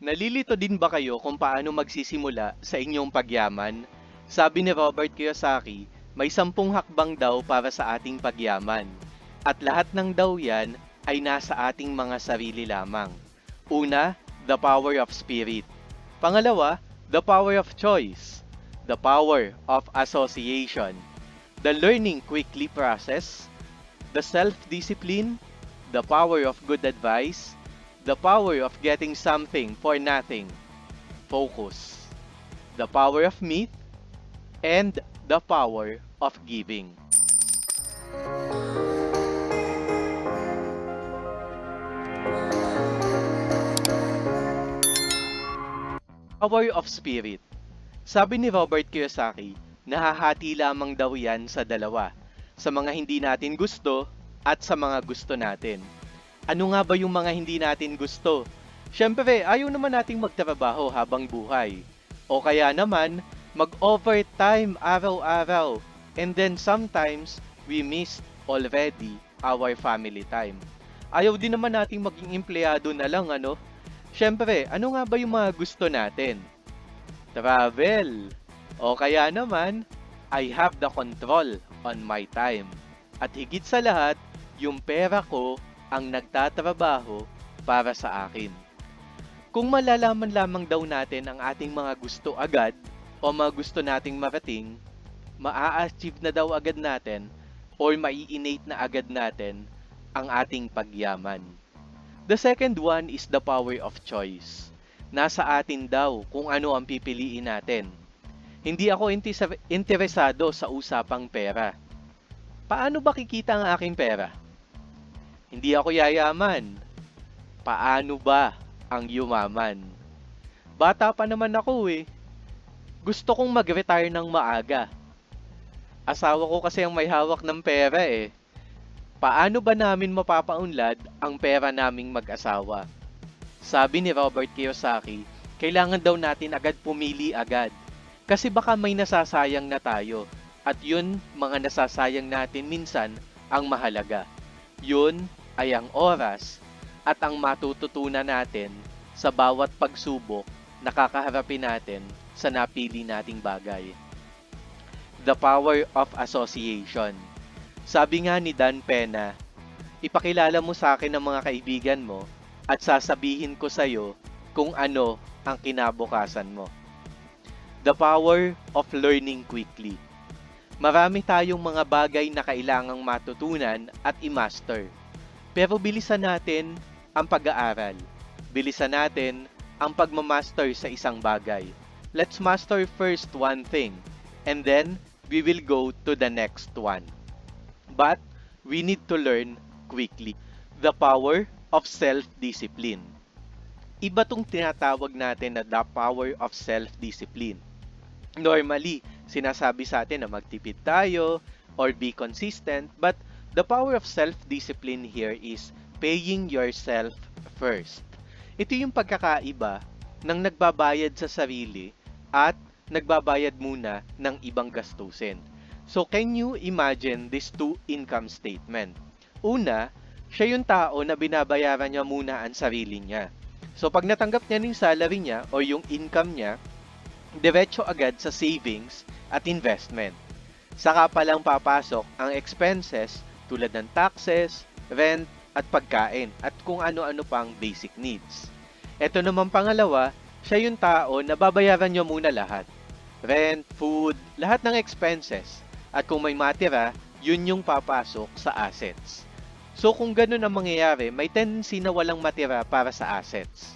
Nalilito din ba kayo kung paano magsisimula sa inyong pagyaman? Sabi ni Robert Kiyosaki, may sampung hakbang daw para sa ating pagyaman. At lahat ng daw yan ay nasa ating mga sarili lamang. Una, the power of spirit. Pangalawa, the power of choice. The power of association. The learning quickly process. The self-discipline. The power of good advice The power of getting something for nothing. Focus. The power of myth. And the power of giving. Power of Spirit. Sabi ni Robert Kiyosaki, nahahati lamang daw yan sa dalawa, sa mga hindi natin gusto at sa mga gusto natin ano nga ba yung mga hindi natin gusto? Siyempre, ayaw naman nating magtrabaho habang buhay. O kaya naman, mag-overtime araw-araw. And then sometimes, we miss already our family time. Ayaw din naman nating maging empleyado na lang, ano? Siyempre, ano nga ba yung mga gusto natin? Travel. O kaya naman, I have the control on my time. At higit sa lahat, yung pera ko ang nagtatrabaho para sa akin. Kung malalaman lamang daw natin ang ating mga gusto agad o mga gusto nating marating, maa-achieve na daw agad natin or mai-innate na agad natin ang ating pagyaman. The second one is the power of choice. Nasa atin daw kung ano ang pipiliin natin. Hindi ako interesado sa usapang pera. Paano ba kikita ang aking pera? Hindi ako yayaman. Paano ba ang yumaman? Bata pa naman ako eh. Gusto kong mag-retire ng maaga. Asawa ko kasi ang may hawak ng pera eh. Paano ba namin mapapaunlad ang pera naming mag-asawa? Sabi ni Robert Kiyosaki, kailangan daw natin agad pumili agad. Kasi baka may nasasayang na tayo. At yun, mga nasasayang natin minsan, ang mahalaga. Yun ay ang oras at ang matututunan natin sa bawat pagsubok na kakaharapin natin sa napili nating bagay. The power of association. Sabi nga ni Dan Pena, ipakilala mo sa akin ang mga kaibigan mo at sasabihin ko sa iyo kung ano ang kinabukasan mo. The power of learning quickly. Marami tayong mga bagay na kailangang matutunan at i-master pero bilisan natin ang pag-aaral. Bilisan natin ang pagmamaster sa isang bagay. Let's master first one thing and then we will go to the next one. But we need to learn quickly. The power of self-discipline. Iba tong tinatawag natin na the power of self-discipline. Normally, sinasabi sa atin na magtipid tayo or be consistent, but The power of self-discipline here is paying yourself first. Ito yung pagkakaiba ng nagbabayad sa sarili at nagbabayad muna ng ibang gastusin. So can you imagine these two income statement? Una, siya yung tao na binabayaran niya muna ang sarili niya. So pag natanggap niya yung salary niya o yung income niya, diretso agad sa savings at investment. Saka pa lang papasok ang expenses tulad ng taxes, rent, at pagkain at kung ano-ano pang basic needs. Ito naman pangalawa, siya yung tao na babayaran nyo muna lahat. Rent, food, lahat ng expenses. At kung may matira, yun yung papasok sa assets. So kung ganun ang mangyayari, may tendency na walang matira para sa assets.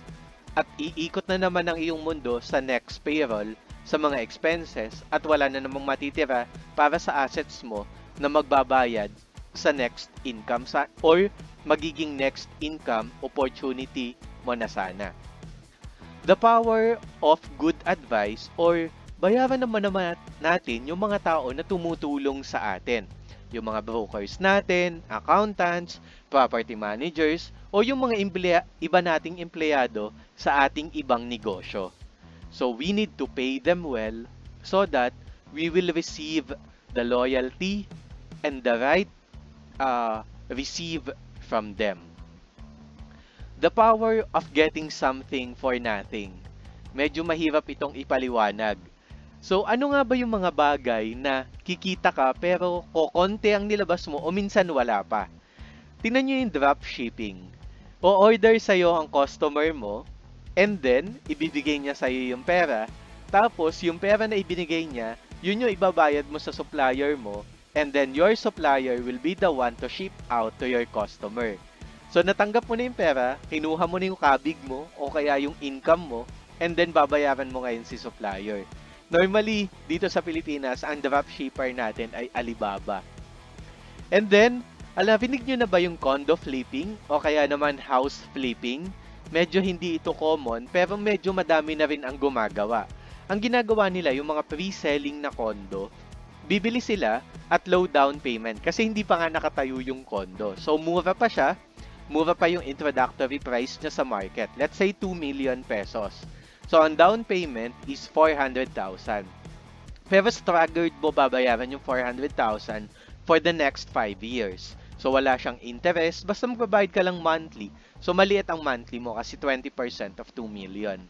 At iikot na naman ang iyong mundo sa next payroll sa mga expenses at wala na namang matitira para sa assets mo na magbabayad sa next income sa or magiging next income opportunity mo na sana. The power of good advice or bayaran naman naman natin yung mga tao na tumutulong sa atin. Yung mga brokers natin, accountants, property managers, o yung mga emplea- iba nating empleyado sa ating ibang negosyo. So we need to pay them well so that we will receive the loyalty and the right uh, receive from them. The power of getting something for nothing. Medyo mahirap itong ipaliwanag. So, ano nga ba yung mga bagay na kikita ka pero kokonti ang nilabas mo o minsan wala pa? Tingnan nyo yung dropshipping. O-order sa'yo ang customer mo and then, ibibigay niya sa'yo yung pera. Tapos, yung pera na ibinigay niya, yun yung ibabayad mo sa supplier mo and then your supplier will be the one to ship out to your customer. So, natanggap mo na yung pera, kinuha mo na yung kabig mo, o kaya yung income mo, and then babayaran mo ngayon si supplier. Normally, dito sa Pilipinas, ang dropshipper natin ay Alibaba. And then, alam, rinig nyo na ba yung condo flipping o kaya naman house flipping? Medyo hindi ito common pero medyo madami na rin ang gumagawa. Ang ginagawa nila yung mga pre-selling na condo, bibili sila at low down payment kasi hindi pa nga nakatayo yung condo. So mura pa siya, mura pa yung introductory price niya sa market. Let's say 2 million pesos. So, ang down payment is 400,000. Pero staggered mo babayaran yung 400,000 for the next 5 years. So, wala siyang interest. Basta magbabayad ka lang monthly. So, maliit ang monthly mo kasi 20% of 2 million.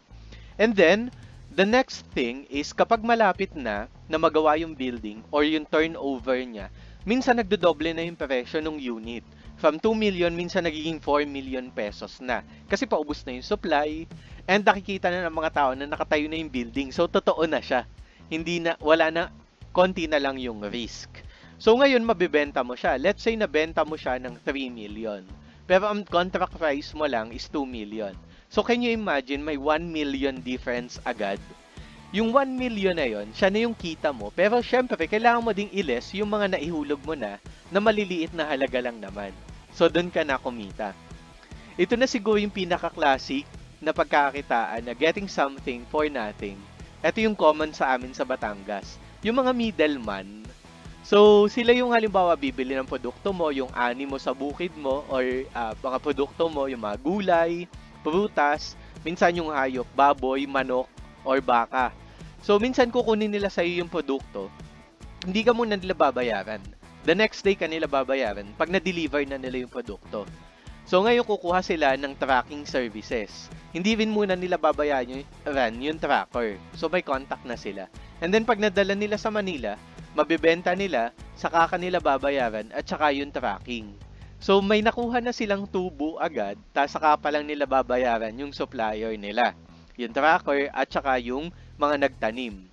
And then, the next thing is kapag malapit na na magawa yung building or yung turnover niya, minsan nagdodoble na yung presyo ng unit from 2 million, minsan nagiging 4 million pesos na. Kasi paubos na yung supply, and nakikita na ng mga tao na nakatayo na yung building. So, totoo na siya. Hindi na, wala na, konti na lang yung risk. So, ngayon, mabibenta mo siya. Let's say, nabenta mo siya ng 3 million. Pero ang contract price mo lang is 2 million. So, can you imagine, may 1 million difference agad? Yung 1 million na yon, siya na yung kita mo. Pero syempre, kailangan mo ding iles yung mga naihulog mo na na maliliit na halaga lang naman. So, doon ka na kumita. Ito na siguro yung pinaka-classic na pagkakakitaan na getting something for nothing. Ito yung common sa amin sa Batangas. Yung mga middleman, so sila yung halimbawa bibili ng produkto mo, yung ani mo sa bukid mo, or uh, mga produkto mo, yung mga gulay, prutas, minsan yung hayop, baboy, manok, or baka. So, minsan kukunin nila sa iyo yung produkto, hindi ka muna nila babayaran. The next day kanila babayaran pag na-deliver na nila yung produkto. So, ngayon kukuha sila ng tracking services. Hindi rin muna nila babayaran yung, yung tracker. So, may contact na sila. And then, pag nadala nila sa Manila, mabibenta nila, saka kanila babayaran at saka yung tracking. So, may nakuha na silang tubo agad, tapos saka pa lang nila babayaran yung supplier nila yung tracker, at saka yung mga nagtanim.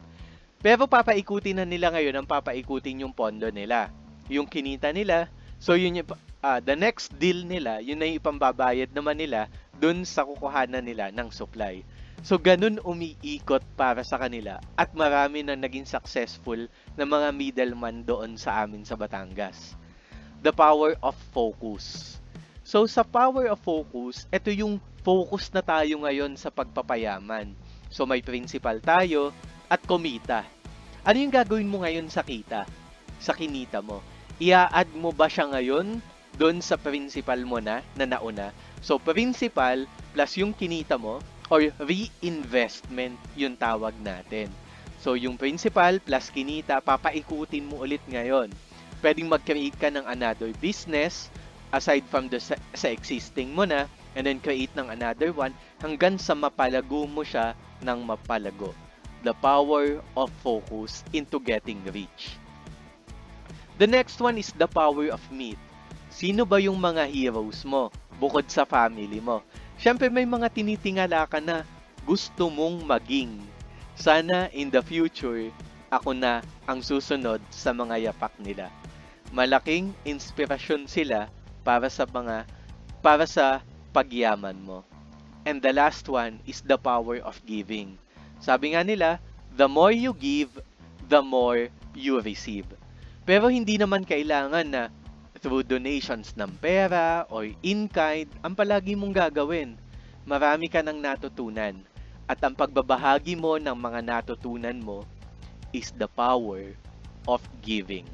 Pero papaikutin na nila ngayon ang papaikutin yung pondo nila. Yung kinita nila, so yun yung, uh, the next deal nila, yun na yung ipambabayad naman nila dun sa kukuhanan nila ng supply. So ganun umiikot para sa kanila at marami na naging successful na mga middleman doon sa amin sa Batangas. The power of focus. So sa power of focus, ito yung focus na tayo ngayon sa pagpapayaman. So may principal tayo at kumita. Ano yung gagawin mo ngayon sa kita? Sa kinita mo? Ia-add mo ba siya ngayon doon sa principal mo na na nauna? So principal plus yung kinita mo or reinvestment yung tawag natin. So yung principal plus kinita papaikutin mo ulit ngayon. Pwedeng mag-create ka ng another business aside from the sa, sa existing mo na and then create ng another one hanggang sa mapalago mo siya ng mapalago. The power of focus into getting rich. The next one is the power of meat. Sino ba yung mga heroes mo bukod sa family mo? Siyempre may mga tinitingala ka na gusto mong maging. Sana in the future, ako na ang susunod sa mga yapak nila. Malaking inspirasyon sila para sa mga para sa pagyaman mo. And the last one is the power of giving. Sabi nga nila, the more you give, the more you receive. Pero hindi naman kailangan na through donations ng pera or in-kind ang palagi mong gagawin. Marami ka nang natutunan. At ang pagbabahagi mo ng mga natutunan mo is the power of giving.